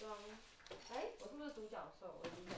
装，哎，我是不是独角兽？我独角